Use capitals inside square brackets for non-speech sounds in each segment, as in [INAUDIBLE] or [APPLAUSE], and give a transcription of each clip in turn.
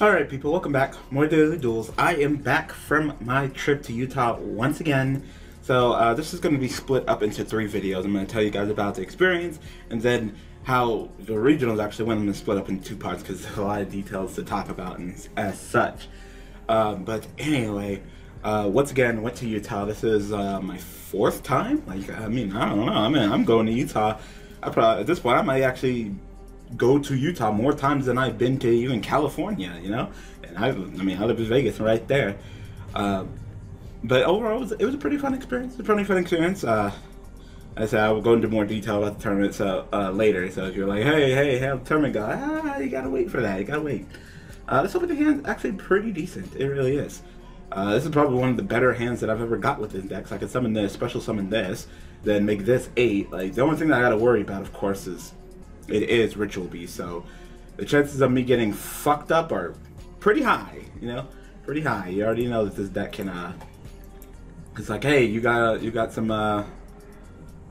Alright people, welcome back. More Daily Duels. I am back from my trip to Utah once again. So uh, this is going to be split up into three videos. I'm going to tell you guys about the experience and then how the regionals actually went. I'm going to split up into two parts because there's a lot of details to talk about and as such. Um, but anyway, uh, once again, went to Utah. This is uh, my fourth time. Like, I mean, I don't know. I mean, I'm going to Utah. I probably, at this point, I might actually go to Utah more times than I've been to even California, you know? And I, I mean, I live in Vegas right there. Uh, but overall, it was, it was, a pretty fun experience. A pretty fun experience. Uh, I said I will go into more detail about the tournament so, uh, later. So if you're like, hey, hey, how the tournament go? Ah, you gotta wait for that. You gotta wait. Uh, this opening hand actually pretty decent. It really is. Uh, this is probably one of the better hands that I've ever got with this deck. So I can summon this, special summon this, then make this eight. Like the only thing that I gotta worry about, of course, is it is Ritual Beast, so the chances of me getting fucked up are pretty high, you know? Pretty high. You already know that this deck can, uh... It's like, hey, you got you got some, uh...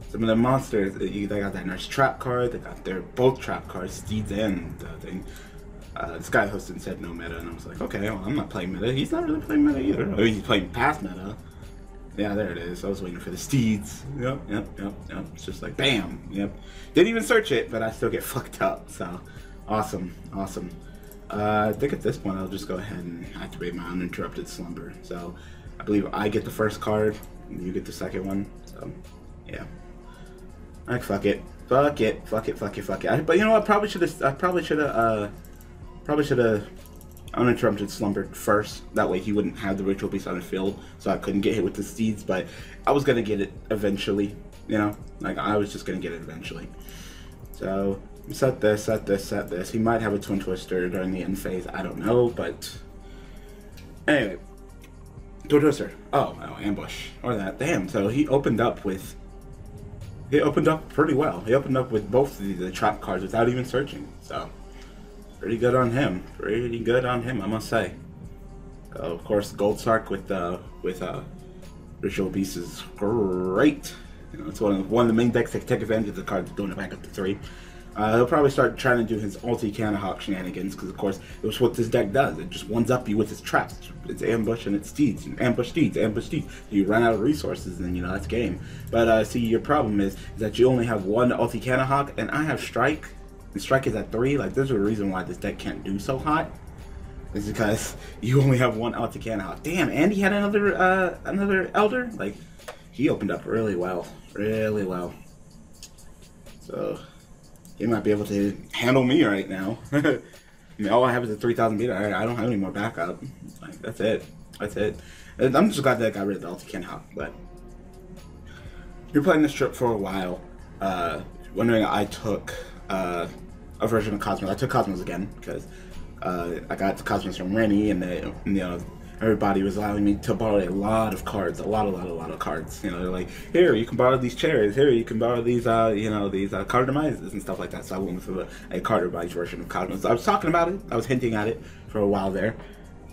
Some of the monsters, they got that nice trap card, they got their both trap cards, Steeds and the thing. Uh, this guy hosted said no meta, and I was like, okay, well, I'm not playing meta. He's not really playing meta either. I mean, he's playing past meta. Yeah, there it is. I was waiting for the steeds. Yep, yep, yep, yep. It's just like bam. Yep. Didn't even search it, but I still get [LAUGHS] fucked up. So awesome, awesome. Uh, I think at this point I'll just go ahead and activate my uninterrupted slumber. So I believe I get the first card, and you get the second one. So yeah. Like fuck it, fuck it, fuck it, fuck it, fuck it. I, but you know what? Probably should have. I probably should have. Uh, probably should have uninterrupted slumbered first. That way he wouldn't have the ritual beast on the field, so I couldn't get hit with the steeds, But I was gonna get it eventually, you know. Like I was just gonna get it eventually. So set this, set this, set this. He might have a twin twister during the end phase. I don't know, but anyway, twin twister. Oh, oh, ambush or that. Damn. So he opened up with. He opened up pretty well. He opened up with both the, the trap cards without even searching. So pretty good on him. Pretty good on him, I must say. Uh, of course, Gold Sark with uh, with uh, Ritual Beast is great. You know, it's one of one of the main decks that take advantage of the card it back up to three. Uh, he'll probably start trying to do his ulti Cannahawk shenanigans because, of course, it was what this deck does. It just ones up you with its traps. It's ambush and its steeds. Ambush steeds, ambush steeds. You run out of resources and, you know, that's game. But, uh, see, your problem is, is that you only have one ulti Cannahawk and I have Strike and strike is at three, like there's a reason why this deck can't do so hot. Is because [LAUGHS] you only have one Ulti Cannahawk. Damn, and he had another uh another Elder? Like he opened up really well. Really well. So he might be able to handle me right now. [LAUGHS] I mean, all I have is a 3,000 meter. I, don't have any more backup. Like, that's it. That's it. I'm just glad that I got rid of the but you're playing this trip for a while. Uh, wondering I took uh, a version of Cosmos. I took Cosmos again because uh, I got Cosmos from Rennie, and they, you know, everybody was allowing me to borrow a lot of cards, a lot, a lot, a lot of cards. You know, they're like, here you can borrow these chairs, here you can borrow these, uh, you know, these uh, card demises and stuff like that. So I went with a, a card version of Cosmos. I was talking about it, I was hinting at it for a while there.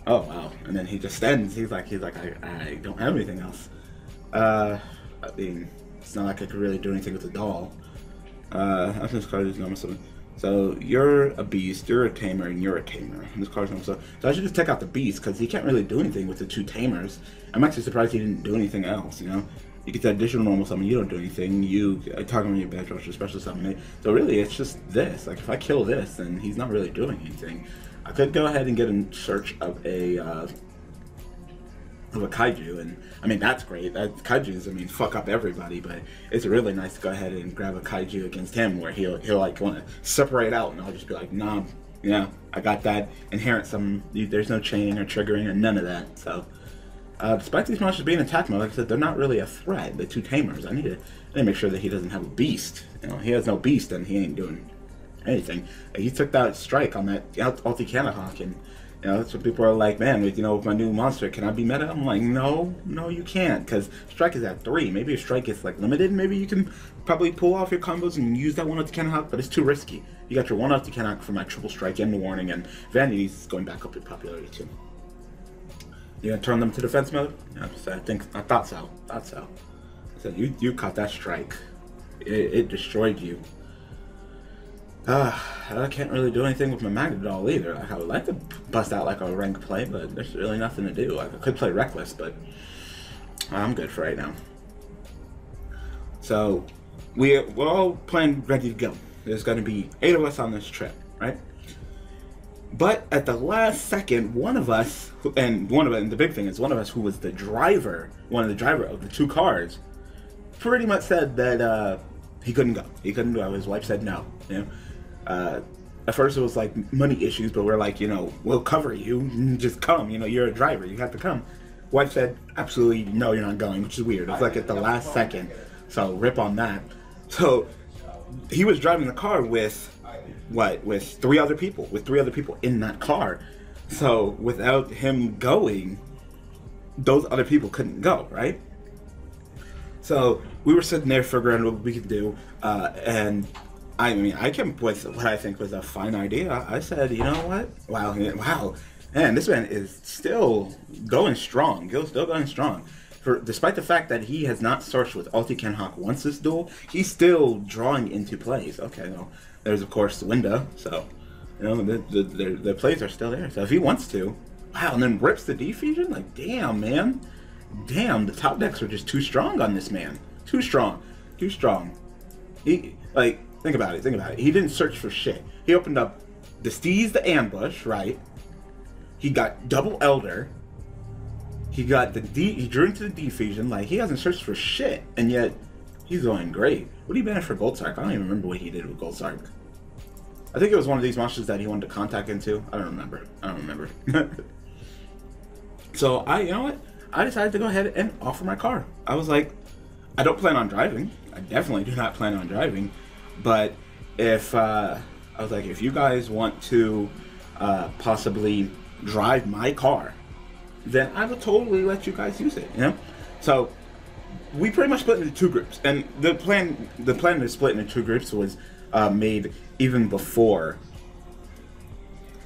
Oh wow! And then he just stands. He's like, he's like, I, I don't have anything else. Uh, I mean, it's not like I could really do anything with the doll. Uh, I'm just card is normal summon. So you're a beast, you're a tamer, and you're a tamer. And this card's so so I should just take out the beast because he can't really do anything with the two tamers. I'm actually surprised he didn't do anything else. You know, you get the additional normal summon, you don't do anything. You uh, target on your badge rush, special summon. So really, it's just this. Like if I kill this, then he's not really doing anything. I could go ahead and get in search of a uh, of a kaiju, and I mean that's great. That kaiju's, I mean, fuck up everybody, but it's really nice to go ahead and grab a kaiju against him, where he'll he'll like want to separate out, and I'll just be like, nah, you know, I got that inherent. Some there's no chaining or triggering or none of that. So, uh, despite these monsters being attack mode, like I said, they're not really a threat. The two tamers. I need to I need to make sure that he doesn't have a beast. You know, he has no beast, and he ain't doing anything. He took that strike on that ulti Cannahawk and you know, some people are like, man, with you know, with my new monster, can I be meta? I'm like, no, no, you can't, because strike is at three. Maybe if strike is like limited, maybe you can probably pull off your combos and use that one up to Cannahawk, but it's too risky. You got your one up to Cannahawk for my triple strike and the warning, and Vanity's going back up in popularity too. You gonna turn them to defense mode? Yeah, I think I thought so. Thought so. Said you you caught that strike. It, it destroyed you. Uh, I can't really do anything with my magnet doll either. Like, I would like to bust out like a rank play, but there's really nothing to do. Like, I could play reckless, but I'm good for right now. So we we're all planned ready to go. There's going to be eight of us on this trip, right? But at the last second, one of us, and one of and the big thing is one of us who was the driver, one of the driver of the two cars, pretty much said that uh, he couldn't go. He couldn't go. His wife said no. You know, uh, at first it was like money issues, but we're like, you know, we'll cover you. Just come. You know, you're a driver. You have to come. Wife said absolutely no, you're not going, which is weird. It's like at the last second. So rip on that. So he was driving the car with what with three other people with three other people in that car so without him going those other people couldn't go right so we were sitting there figuring out what we could do uh, and i mean i came up with what i think was a fine idea. I said you know what? Wow wow. Man this man is still going strong. He's still going strong. For despite the fact that he has not searched with Ulti Cannahawk once this duel, he's still drawing into plays. Okay, well, there's of course the window, so you know the, the, the, the plays are still there. So if he wants to, wow, and then rips the defusion, like damn man, damn, the top decks are just too strong on this man, too strong, too strong. He like think about it, think about it. He didn't search for shit. He opened up the Steeds the ambush, right? He got double Elder. He got the D. He drew into the defusion. Like he hasn't searched for shit, and yet he's going great. What did he banish for Gold Sark? I don't even remember what he did with Gold Sark. I think it was one of these monsters that he wanted to contact into. I don't remember. I don't remember. [LAUGHS] so I, you know what? I decided to go ahead and offer my car. I was like, I don't plan on driving. I definitely do not plan on driving. But if uh, I was like, if you guys want to uh, possibly drive my car then I would totally let you guys use it. You know, so we pretty much split into two groups, and the plan the plan to split into two groups was uh, made even before.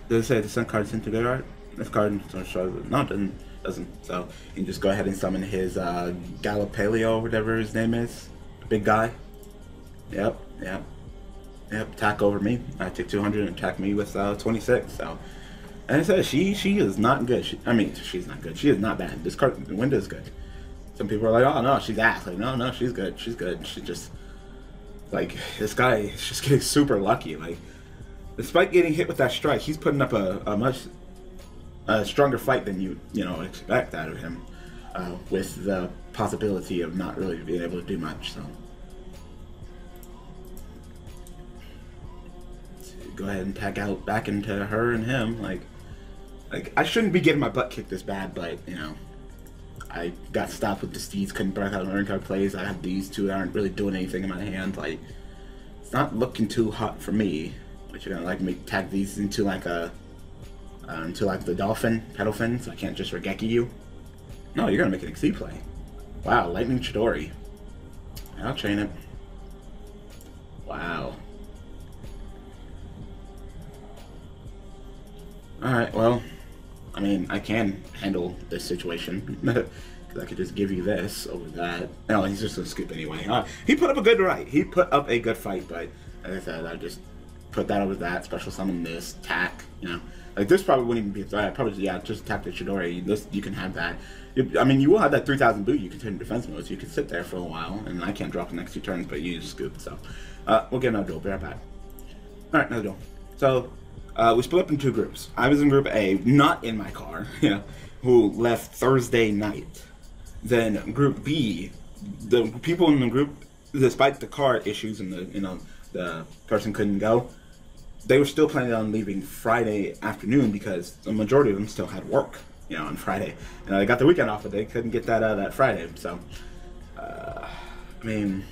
Does it say the sun card is art? This card no, doesn't. Doesn't. So you can just go ahead and summon his uh, Galapaleo, whatever his name is, big guy. Yep, yep, yep. Attack over me. I take 200 and attack me with uh, 26. So and I said she she is not good. She, I mean, she's not good. She is not bad. This card window is good. Some people are like, oh no, she's ass. Like, no, no, she's good. She's good. She just like this guy is just [LAUGHS] getting super lucky. Like, despite getting hit with that strike, he's putting up a, a much a stronger fight than you you know expect out of him, uh, with the possibility of not really being able to do much. So. Go ahead and tag out back into her and him. Like, like I shouldn't be getting my butt kicked this bad, but you know, I got stopped with the steeds, couldn't break out learn card plays. I have these two that aren't really doing anything in my hand. Like, it's not looking too hot for me. But you're gonna like me tag these into like a uh, into like the dolphin, pedal fin, so I can't just regeki you. No, you're gonna make an XC play. Wow, lightning Chidori. I'll chain it. Wow. Alright, well. I mean, I can handle this situation. [LAUGHS] Because I could just give you this over that. No, he's just gonna scoop anyway. Uh, he put up a good right. He put up a good fight, but as I said, I just put that over that, special summon this, tack, you know. Like, this probably wouldn't even be a threat. Probably, yeah, just tap the Chidori. This, you can have that. I mean, you will have that 3000 boot. You can turn defense mode, so you can sit there for a while. And I can't drop the next two turns, but you just scoop. So, uh, we'll get another duel. Be right back. Alright, another duel. So, uh, we split up in two groups. I was in group A, not in my car, [LAUGHS] know, who left Thursday night. Then group B, the people in the group, despite the car issues and the you know the person couldn't go, they were still planning on leaving Friday afternoon because the majority of them still had work, you know, on Friday. And they got the weekend off, but they couldn't get that uh, that Friday. So, uh, I mean,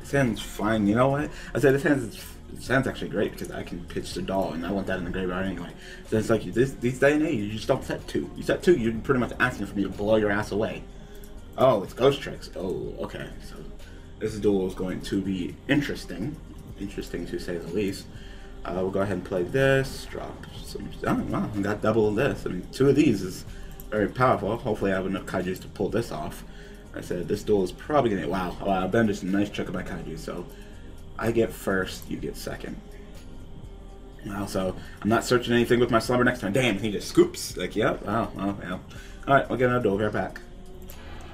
this hand's fine. You know what? I said this hand's sounds actually great because I can pitch the doll, and I want that in the graveyard anyway. So it's like this these day and age, you just don't set two. You set two, you're pretty much asking for me to blow your ass away. Oh, it's Ghostricks. Oh, okay. So this duel is going to be interesting, interesting to say the least. Uh, we'll go ahead and play this. Drop some. Oh wow, I got double this. I mean, two of these is very powerful. Hopefully, I have enough kaiju's to pull this off. I said this duel is probably gonna. Wow, wow, Ben just a nice chunk of my kaiju. So I get first, you get second. Also, I'm not searching anything with my slumber next time. Damn, he just scoops. Like, yep. Oh, oh, yeah. All right, we'll get another over back.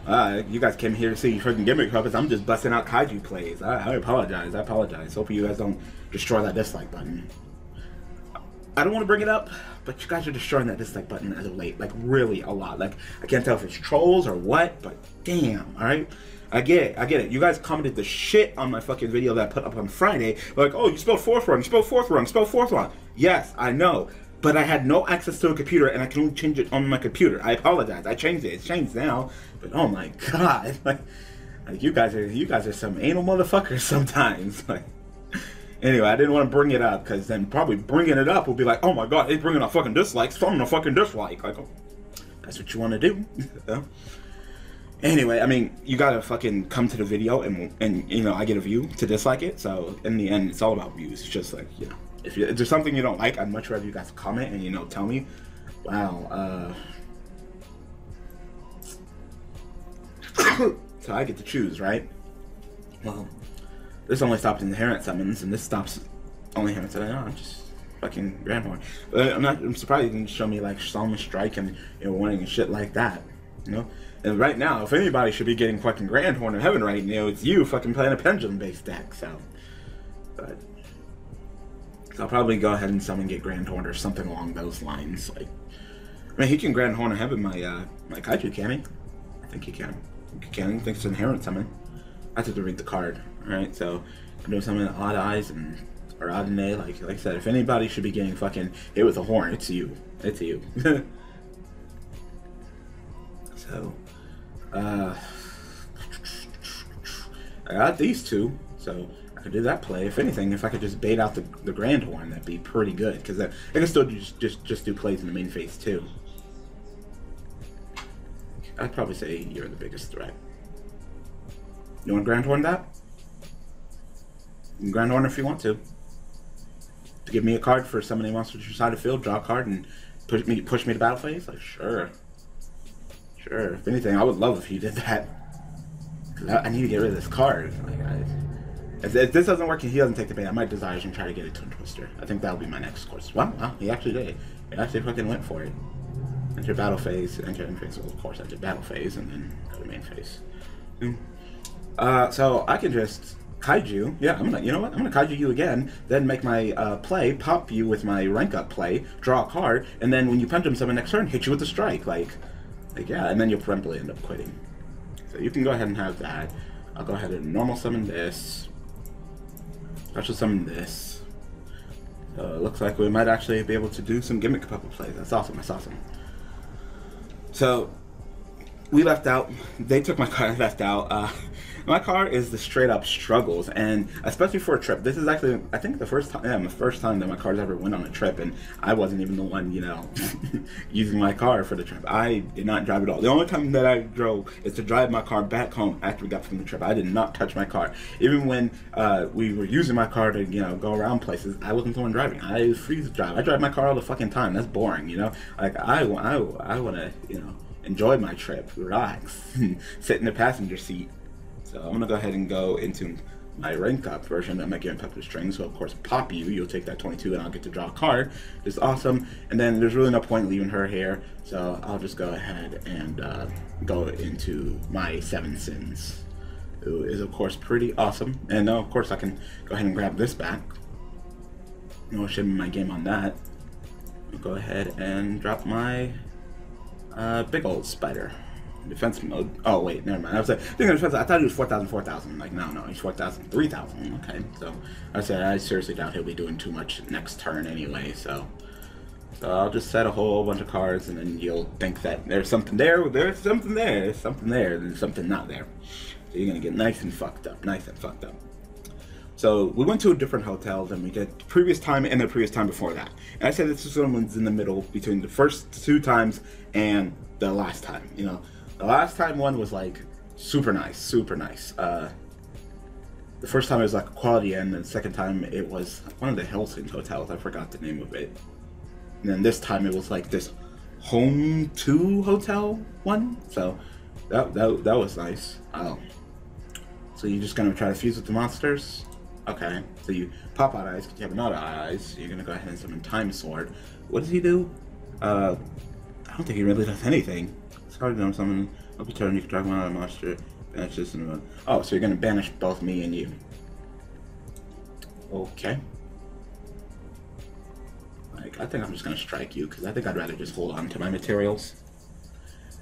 Uh, you guys came here to see freaking gimmick puppets. I'm just busting out kaiju plays. I, I apologize. I apologize. Hope you guys don't destroy that dislike button. I don't want to bring it up, but you guys are destroying that dislike button as of late. Like, really a lot. Like, I can't tell if it's trolls or what, but damn, alright? I get it. I get it. You guys commented the shit on my fucking video that I put up on Friday. Like, oh, you spelled fourth wrong. You spelled fourth wrong. Spelled fourth wrong. Yes, I know. But I had no access to a computer, and I can only change it on my computer. I apologize. I changed it. It's changed now. But oh my [LAUGHS] god, like, like you guys are you guys are some anal motherfuckers [LAUGHS] sometimes. Like, anyway, I didn't want to bring it up because then probably bringing it up will be like, oh my god, he's bringing up fucking dislikes. So I'm gonna fucking dislike. Like, oh, that's what you want to do. [LAUGHS] Anyway, I mean, you gotta fucking come to the video and and you know I get a view to dislike it. So in the end, it's all about views. It's just like you know, if, you, if there's something you don't like, I'd much rather you guys comment and you know tell me. Wow. Uh, [COUGHS] so I get to choose, right? Well, this only stops inherent summons, and this stops only inherent summons. No, I'm just fucking. But I'm not. I'm surprised you didn't show me like Solemn Strike and you know warning and shit like that. You know. And right now, if anybody should be getting fucking Grand Horn in heaven right now, it's you fucking playing a pendulum based deck. So, but so I'll probably go ahead and summon get Grand Horn or something along those lines. Like, I mean, he can Grand Horn in heaven my uh my Kaiju, can he? I think he can. He can. I think it's inherent summon. I have to read the card. Right, so I'm doing something odd eyes and or odd nay. Like like I said, if anybody should be getting fucking hit with a horn, it's you. It's you. [LAUGHS] so. Uh, I got these two, so I could do that play. If anything, if I could just bait out the, the Grand Horn, that'd be pretty good, because I, I can still just, just, just do plays in the main phase, too. I'd probably say you're the biggest threat. You want Grand Horn that? Grand Horn if you want to. To give me a card for who wants to side of field, draw a card, and push me push me to battle phase? Like, sure. Sure. If anything, I would love if you did that. Cause I, I need to get rid of this card. Like, I, if, if, this doesn't work, and he doesn't take the bait. I might desires and try to get a Twin Twister. I think that'll be my next course. Wow, wow, he actually did. He actually fucking went for it. Enter battle phase, enter in phase. Well, of course, enter battle phase, and then go to main phase. Hmm. Uh, so I can just kaiju. Yeah, I'm gonna. You know what? I'm gonna kaiju you again. Then make my uh, play, pop you with my rank up play, draw a card, and then when you punch him summon next turn, hit you with a strike. Like, like, yeah, and then you'll probably end up quitting. So you can go ahead and have that. I'll go ahead and normal summon this. Special summon this. So it looks like we might actually be able to do some gimmick puppet plays. That's awesome. That's awesome. So we left out. They took my [LAUGHS] card. Left out. Uh, my car is the straight up struggles, and especially for a trip. This is actually, I think, the first time, yeah, the first time that my car's ever went on a trip, and I wasn't even the one, you know, [LAUGHS] using my car for the trip. I did not drive at all. The only time that I drove is to drive my car back home after we got from the trip. I did not touch my car, even when uh, we were using my car to, you know, go around places. I wasn't the one driving. I was free to drive. I drive my car all the fucking time. That's boring, you know. Like I, I, I want to, you know enjoy my trip, relax, [LAUGHS] sit in the passenger seat, so I'm gonna go ahead and go into my rank up version of my Gimmick Puppet string. So of course, pop you, you'll take that 22 and I'll get to draw a card. It's awesome. And then there's really no point leaving her here. So I'll just go ahead and uh, go into my Seven Sins. Who is of course pretty awesome. And now of course I can go ahead and grab this back. No shame in my game on that. I'll go ahead and drop my uh, big old spider defense mode. Oh wait, never mind. I was like, thinking defense. I thought he was 4,000, 4,000. Like no, no, he's 4,000, 3,000. Okay, so I said I seriously doubt he'll be doing too much next turn anyway. So, so I'll just set a whole bunch of cards, and then you'll think that there's something there. There's something there. There's something there. There's something not there. So you're gonna get nice and fucked up. Nice and fucked up. So we went to a different hotel than we did the previous time and the previous time before that. And I said this is someone's in the middle between the first two times and the last time. You know, the last time one was like super nice, super nice. Uh, the first time it was like a quality and the second time it was one of the Helsinki hotels. I forgot the name of it. And then this time it was like this home two hotel one. So that that, that was nice. Oh, so you're just gonna try to fuse with the monsters? Okay, so you pop out eyes you have another eyes. You're gonna go ahead and summon Time Sword. What does he do? Uh, I don't think he really does anything. Know summon. Up a turn, you can drag one of monster. Banish this and Oh, so you're gonna banish both me and you. Okay. Like, I think I'm just gonna strike you because I think I'd rather just hold on to my materials.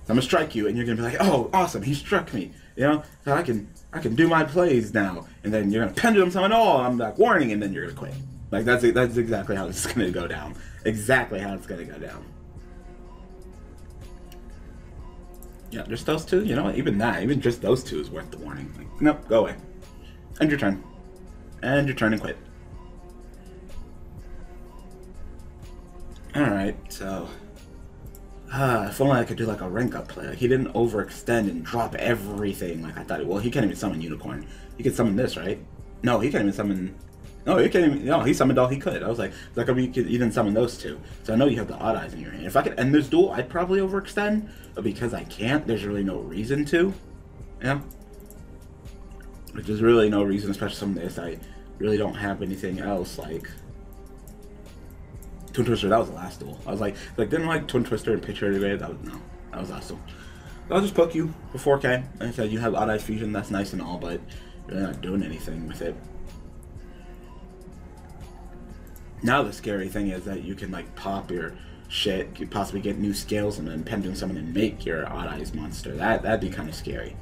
I'm gonna strike you, and you're gonna be like, "Oh, awesome! He struck me." You know, so I can I can do my plays now. And then you're gonna pendulum summon. Oh, I'm like warning, and then you're gonna quit. Like that's that's exactly how it's gonna go down. Exactly how it's gonna go down. Yeah, just those two. You know, even that, even just those two is worth the warning. Like, nope, go away. End your turn. End your turn and quit. Alright, so uh, if only I could do like a rank up play. Like he didn't overextend and drop everything like I thought. Well, he can't even summon Unicorn. He can summon this, right? No, he can't even summon. No, he can't even. No, he summoned all he could. I was like, like I mean, you didn't summon those two. So I know you have the odd eyes in your hand. If I could end this duel, I'd probably overextend. But because I can't, there's really no reason to. Yeah. Which there's really no reason, especially some days I really don't have anything else like Twin Twister, that was the last duel. I was like, like didn't like Twin Twister and Picture anyway. That was no, that was awesome. I'll just poke you for 4K. Like I said, you have Odd Eyes Fusion, that's nice and all, but you're not doing anything with it. Now the scary thing is that you can like pop your shit, you possibly get new skills and then pendulum summon and make your Odd Eyes monster. That that'd be kind of scary.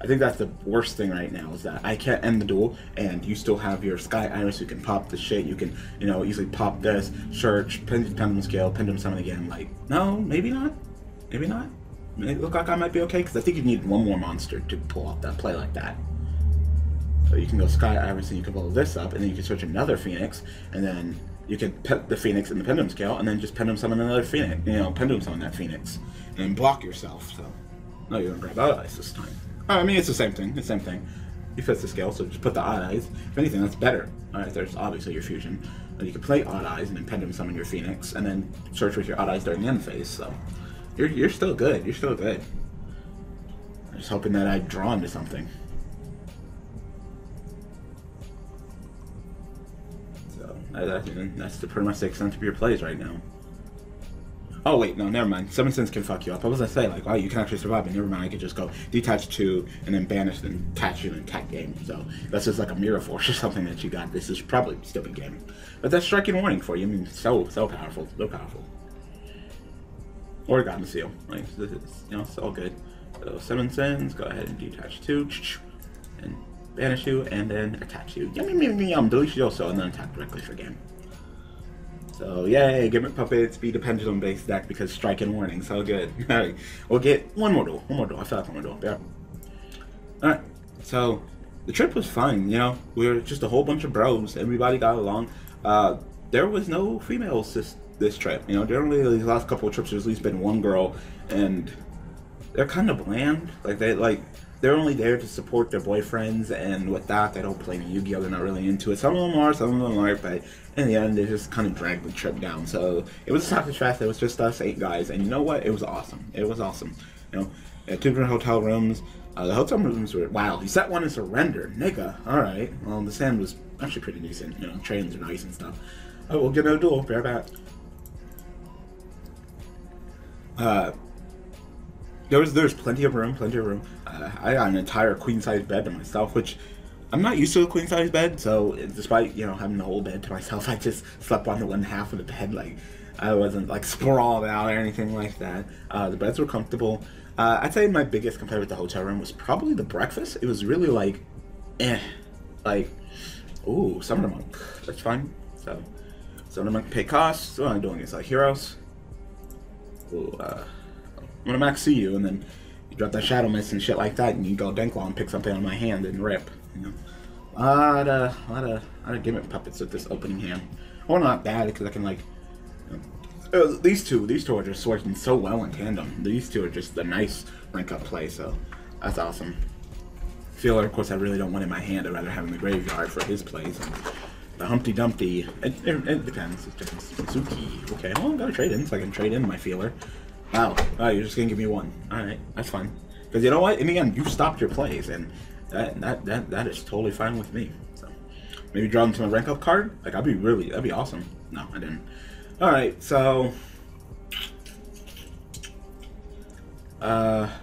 I think that's the worst thing right now is that I can't end the duel and you still have your Sky Iris. You can pop the shit. You can, you know, easily pop this, search, pendulum scale, pendulum summon again. Like, no, maybe not. Maybe not. It look like I might be okay because I think you need one more monster to pull off that play like that. So you can go Sky Iris and you can blow this up, and then you can search another Phoenix, and then you can put the Phoenix in the pendulum scale, and then just pendulum summon another Phoenix. You know, pendulum summon that Phoenix, and block yourself. So, no, you're gonna grab out Eyes this time. Oh, I mean, it's the same thing. It's the same thing. He fits the scale, so just put the odd eyes. If anything, that's better. Alright, there's obviously your fusion. You can play odd eyes and then pendulum summon your phoenix, and then search with your odd eyes during the end phase. So you're you're still good. You're still good. I'm just hoping that I draw into something. That's the pretty much the extent of your plays right now. Oh wait, no, never mind. Seven Sins can fuck you up. I was gonna say like, wow, you can actually survive, but never mind. I could just go detach two and then banish and attach you in attack game. So that's just like a mirror force or [LAUGHS] something that you got. This is probably stupid game, but that's striking warning for you. I mean, so so powerful, so powerful. Or Origami seal, like this is you know, it's all good. So Seven Sins, go ahead and detach two, and banish you, and then attach you. Yum yum yum yum. Delete you also, and then attack directly for game. So yay, Gimmick Puppets be the pendulum based deck because strike and warning, so good. [LAUGHS] Alright, we'll get one more duel, one more duel, I feel like one more duel, yeah. Alright, so the trip was fun, you know, we were just a whole bunch of bros, everybody got along. Uh, there was no females this, this trip, you know, generally these last couple of trips there's at least been one girl, and they're kind of bland, like they, like, they're only there to support their boyfriends, and with that, they don't play Yu-Gi-Oh! They're not really into it. Some of them are, some of them aren't, but in the end, they just kind of dragged the trip down. So it was a Savage Fest. It was just us eight guys, and you know what? It was awesome. It was awesome. You know, two different hotel rooms. Uh, the hotel rooms were wow. He set one in surrender, nigga. All right. Well, the sand was actually pretty decent. You know, trains are nice and stuff. Oh, we'll get no duel. Fair back. Uh, there was there's plenty of room, plenty of room. I got an entire queen size bed to myself, which I'm not used to a queen size bed. So despite you know having the whole bed to myself, [LAUGHS] I just slept on the one half of the bed. Like I wasn't like sprawled out or anything like that. Uh, the beds were comfortable. Uh, I'd say my biggest complaint with the hotel room was probably the breakfast. It was really like, eh, like, ooh, Summoner Monk. That's fine. So, Summoner Monk pay costs. What I'm doing? Is like heroes. Ooh, uh, I'm gonna max see you, and then you drop that Shadow Mist and shit like that, and you go Denklaw and pick something on my hand and rip. You know, a lot of, a lot of, a lot of gimmick puppets with this opening hand. Well, not bad because I can like. You know, uh, these two, these two are just working so well in tandem. These two are just a nice rank up play, so that's awesome. Feeler, of course, I really don't want in my hand. I'd rather have in the graveyard for his plays. And the Humpty Dumpty, it, it, it depends. It's just Suzuki. Okay, well, I got to trade in, so I can trade in my feeler. Wow. Oh, you're just gonna give me one. Alright, that's fine. Because you know what? In the end, you stopped your plays, and that that that, that is totally fine with me. So, maybe draw them to my rank up card. Like I'd be really that'd be awesome. No, I didn't. All right, so uh, how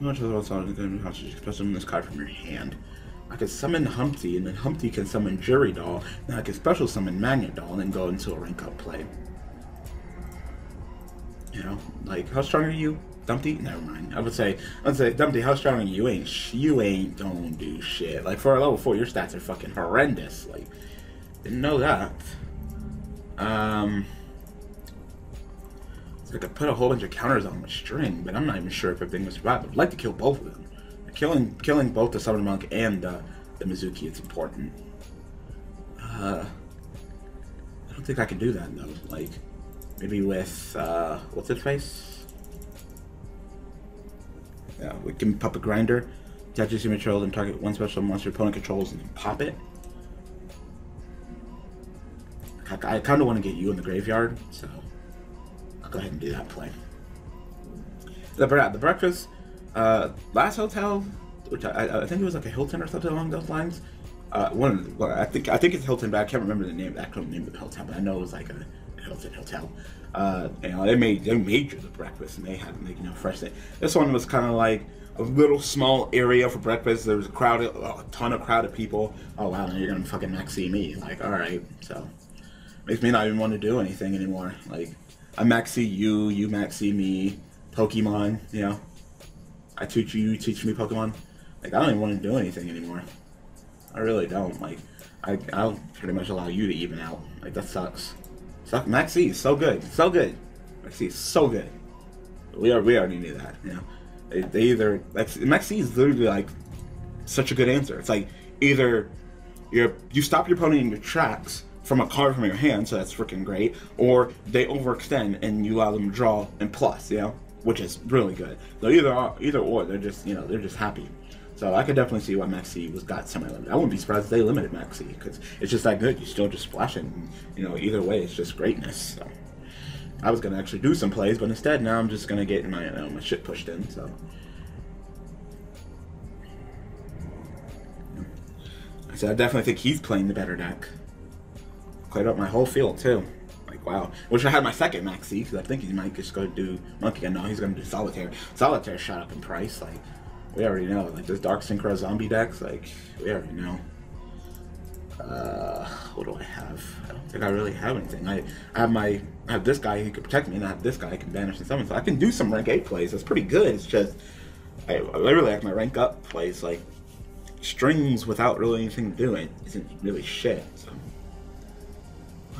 much the going to express summon this card from your hand? I could summon Humpty, and then Humpty can summon Dreary Doll, and I could special summon Magnet Doll, and then go into a rank up play. You know, like how strong are you? Dumpty? Never mind. I would say, I would say, Dumpty, how strong are you? You ain't, you ain't don't do shit. Like for a level four, your stats are fucking horrendous. Like, didn't know that. Um, so I could put a whole bunch of counters on my string, but I'm not even sure if everything was survive. I'd like to kill both of them. Killing, killing both the Summoner Monk and uh, the Mezuki is important. Uh, I don't think I can do that though. Like, maybe with uh, what's its face? Yeah, we can pop a Grinder. Attach your material and target one special monster opponent controls and pop it. I, I kind of want to get you in the graveyard, so I'll go ahead and do that play. The, the breakfast, uh, last hotel, which I, I think it was like a Hilton or something along those lines. Uh, one, well, I think I think it's Hilton, but I can't remember the name, the actual name of the hotel. But I know it was like a Hilton hotel. Uh, you know, they made they made you the breakfast, and they had like you know fresh. This one was kind of like a little small area for breakfast. There was a crowd, a ton of crowd of people. Oh wow, now you're gonna fucking maxi me. Like, all right, so makes me not even want to do anything anymore. Like, I maxi you, you maxi me. Pokemon, you know, I teach you, you teach me Pokemon. Like, I don't even want to do anything anymore. I really don't. Like, I I'll pretty much allow you to even out. Like, that sucks. Suck Maxi is so good, so good. Maxi is so good. We are we already knew that. You know, they, either Maxi is literally like such a good answer. It's like either you you stop your opponent in your tracks from a card from your hand, so that's freaking great, or they overextend and you allow them to draw and plus, you know, which is really good. So either either or, they're just you know they're just happy. So I could definitely see why Maxi was got semi-limited. I wouldn't be surprised if they limited Maxi because it's just that good. You still just splash it. You know, either way, it's just greatness. So I was gonna actually do some plays, but instead now I'm just gonna get my know, my shit pushed in. So. So I definitely think he's playing the better deck. Cleared up my whole field too. Like wow. Wish I had my second Maxi because I think he might just go do Monkey. I know he's gonna do Solitaire. Solitaire shot up in price. Like we already know. Like this Dark Synchro zombie decks, like we already know. Uh, what do I have? I don't think I really have anything. I, I have my I have this guy who can protect me, and I have this guy who can banish and summon. So I can do some rank eight plays. That's pretty good. It's just I, really like my rank up plays. Like strings without really anything to do it isn't really shit. So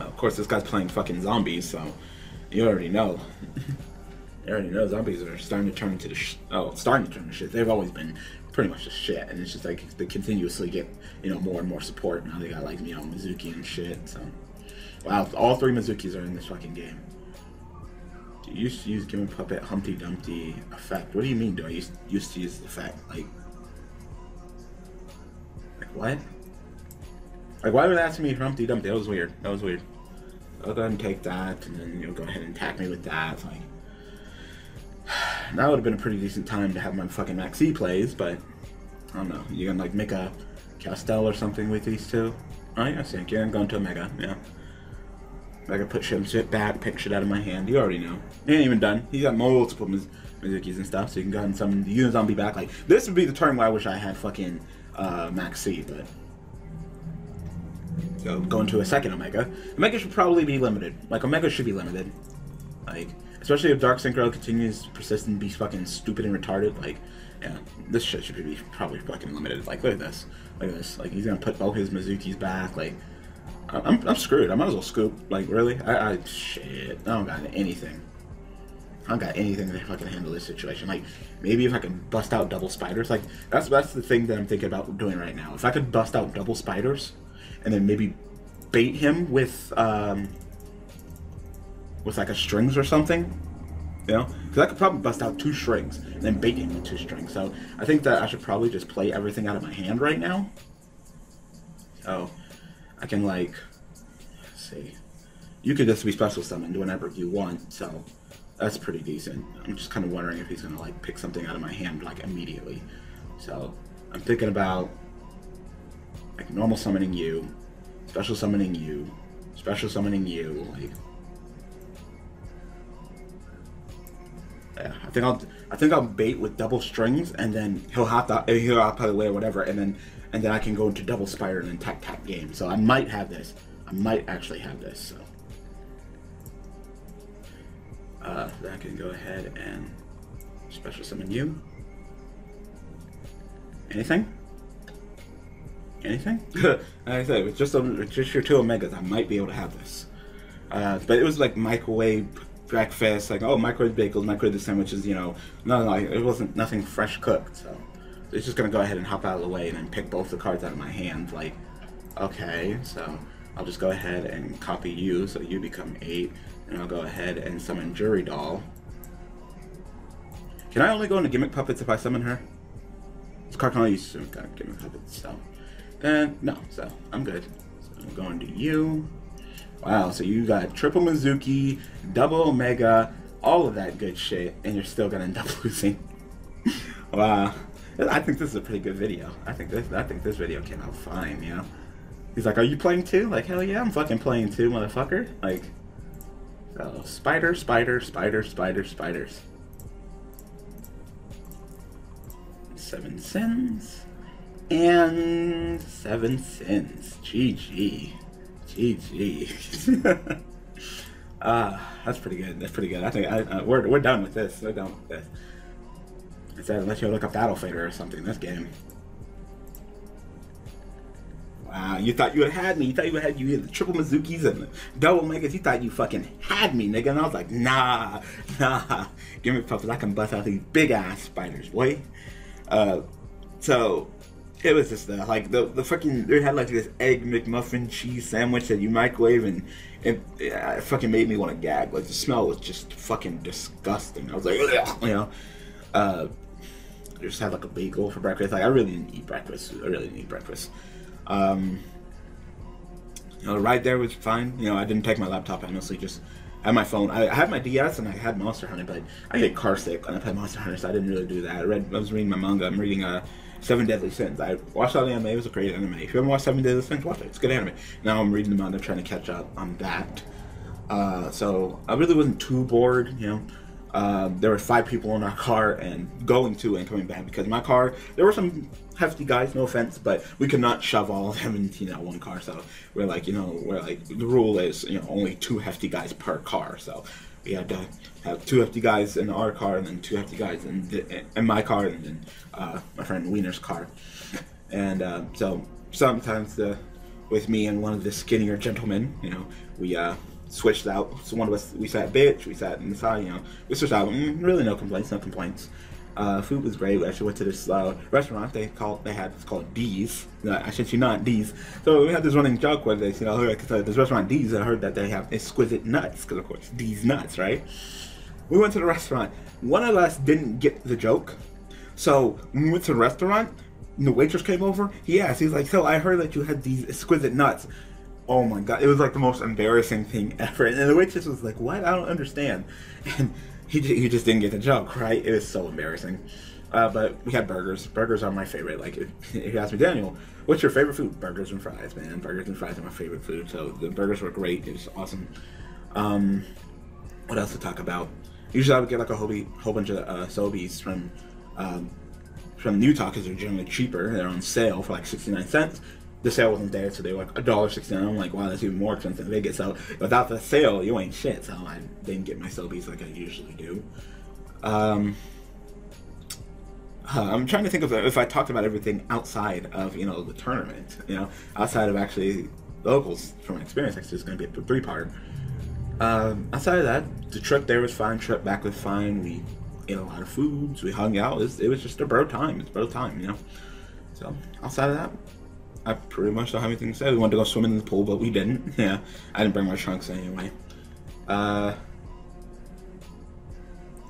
of course this guy's playing fucking zombies, so you already know. [LAUGHS] Already know zombies are starting to turn into the sh- oh, starting to turn to shit. They've always been pretty much just shit, and it's just like they continuously get you know more and more support. Now they got like you know Mezuki and shit. So wow, all three Mezukis are in this fucking game. Do you used to use Gimmick Puppet Humpty Dumpty effect? What do you mean? Do I used, used to use the effect? Like, like what? Like why would they ask me Humpty Dumpty? That was weird. That was weird. I'll go ahead and take that, and then you know go ahead and attack me with that. Like that would have been a pretty decent time to have my fucking Maxi plays, but I don't know. You gonna like make a Castel or something with these two? Oh yeah, I see, I'm going to Omega, Mega, yeah. Mega put shit, shit back, pick shit out of my hand. You already know. He ain't even done. He got multiple Miz Mezukis and stuff, so you can go ahead and summon the Zombie back. Like, this would be the turn where I wish I had fucking uh, Maxi, but... So, going to a second Omega. Omega should probably be limited. Like, Omega should be limited. Like, Especially if Dark Synchro continues to persist and be fucking stupid and retarded, like, yeah, this shit should be probably fucking limited. Like, look at this. Look at this. Like, he's gonna put both his Mezukis back. Like, I'm, I'm screwed. I might as well scoop. Like, really? I, I, shit. I don't got anything. I don't got anything to fucking handle this situation. Like, maybe if I can bust out double spiders. Like, that's that's the thing that I'm thinking about doing right now. If I could bust out double spiders, and then maybe bait him with um, with like a strings or something. You know, because I could probably bust out two strings and then bait him with two strings. So I think that I should probably just play everything out of my hand right now. So I can like, see, you could just be special summoned whenever you want. So that's pretty decent. I'm just kind of wondering if he's gonna like pick something out of my hand like immediately. So I'm thinking about like normal summoning you, special summoning you, special summoning you, like. Yeah, I think I'll I think I'll bait with double strings and then he'll have to he'll hop out of way or whatever and then and then I can go into double spider and then tap tap game. So I might have this. I might actually have this. So uh, I can go ahead and special summon you. Anything? Anything? [LAUGHS] like I said, with just a, just your two omegas, I might be able to have this. Uh, but it was like microwave breakfast, like oh microwave bagels, microwave sandwiches, you know, no, no, it wasn't nothing fresh cooked. So it's just gonna go ahead and hop out of the way and then pick both the cards out of my hand. Like, okay, so I'll just go ahead and copy you, so you become eight, and I'll go ahead and summon Dreary Doll. Can I only go into Gimmick Puppets if I summon her? This card can only use Gimmick Puppets, so. Then, no, so I'm good. So I'm going to you. Wow, so you got triple Mezuki, double Omega, all of that good shit, and you're still gonna end up [LAUGHS] losing. wow. I think this is a pretty good video. I think this I think this video came out fine, you know? He's like, are you playing too? Like, hell yeah, I'm fucking playing too, motherfucker. Like, so, spider, spider, spider, spider, spiders. Seven sins. And seven sins. GG. GG. [LAUGHS] Ah, uh, that's pretty good. That's pretty good. I think I, uh, we're, we're done with this. We're done with this. It says unless you look up Battle Fader or something. This game. Wow, you thought you had had me. You thought you had you had the triple Mezukis and the double Megas. You thought you fucking had me, nigga. And I was like, nah, [LAUGHS] nah. Give me puppets. I can bust out these big ass spiders, boy. Uh, so it was just uh, like the the fucking they had like this egg McMuffin cheese sandwich that you microwave and it, it fucking made me want to gag. Like the smell was just fucking disgusting. I was like, Ugh, you know, uh, I just had like a bagel for breakfast. Like I really didn't eat breakfast. I really didn't eat breakfast. Um, you know, the ride there was fine. You know, I didn't take my laptop. I mostly just had my phone. I, I had my DS and I had Monster Hunter, but I get car sick when I play Monster Hunter, so I didn't really do that. I read. I was reading my manga. I'm reading uh, Seven Deadly Sins. I watched all the anime. It was a great anime. If you haven't watched Seven Deadly Sins, watch it. It's a good anime. Now I'm reading the manga, trying to catch up on that. Uh, so I really wasn't too bored. You know, uh, there were five people in our car and going to and coming back because my car there were some hefty guys no offense but we could not shove all of them [LAUGHS] into you know one car so we're like you know we're like the rule is you know only two hefty guys per car so we had to have two hefty guys in our car and then two hefty guys in, the, in my car and then uh, my friend Wiener's car and uh, so sometimes the with me and one of the skinnier gentlemen you know we uh switched out. So one of us, we sat bitch, we sat inside, you know, we switched out. Mm, really, no complaints, no complaints. Uh, food was great. We actually went to this uh, restaurant. They called they had it's called D's. No, I shit you not D's. So we had this running joke with this. You know, like, uh, this restaurant D's. I heard that they have exquisite nuts because of course D's nuts, right? We went to the restaurant. One of us didn't get the joke, so we went to the restaurant. the waitress came over. He asked. He's like, "So I heard that you had these exquisite nuts." oh my god, it was like the most embarrassing thing [LAUGHS] ever. And the waitress was like, "What? I don't understand." And he he just didn't get the joke, right? It was so embarrassing. Uh, but we had burgers. Burgers are my favorite. Like if, [LAUGHS] if you ask me, Daniel, what's your favorite food? Burgers and fries, man. Burgers and fries are my favorite food. So the burgers were great. It was awesome. Um, what else to talk about? Usually I would get like a whole, whole bunch of uh, Sobeys from um, from Utah because they're generally cheaper. They're on sale for like 69 cents the sale wasn't there, so they were like a dollar sixty nine. I'm like, wow, that's even more expensive They get So without the sale, you ain't shit. So I didn't get my Sobeys like I usually do. Um, I'm trying to think of if I talked about everything outside of you know the tournament. You know, outside of actually locals from experience. Actually, It's just going to be a three part. Um, outside of that, the trip there was fine. Trip back was fine. We ate a lot of foods. We hung out. It was, it was just a bro time. It's bro time, you know. So outside of that, I pretty much don't have anything to say. We wanted to go swimming in the pool, but we didn't. [LAUGHS] Yeah, I didn't bring my trunks anyway. Uh,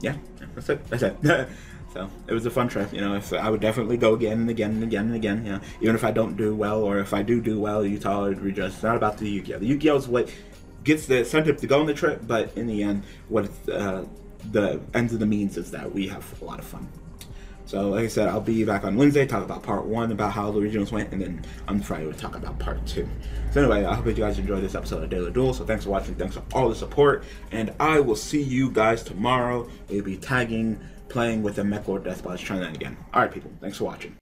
yeah, that's it. That's it. [LAUGHS] so it was a fun trip. You know, if I would definitely go again and again and again and again. Know, even if I don't do well or if I do do well, Utah would redress. It's not about the Yu-Gi-Oh. The Yu-Gi-Oh is what gets the incentive to go on the trip, but in the end, what uh, the ends of the means is that we have a lot of fun. So, like I said, I'll be back on Wednesday, talk about part one, about how the regionals went, and then on Friday, we'll talk about part two. So, anyway, I hope that you guys enjoyed this episode of Daily Duel. So, thanks for watching. Thanks for all the support. And I will see you guys tomorrow. We'll be tagging, playing with the Meklord Deskbot, trying that again. All right, people. Thanks for watching.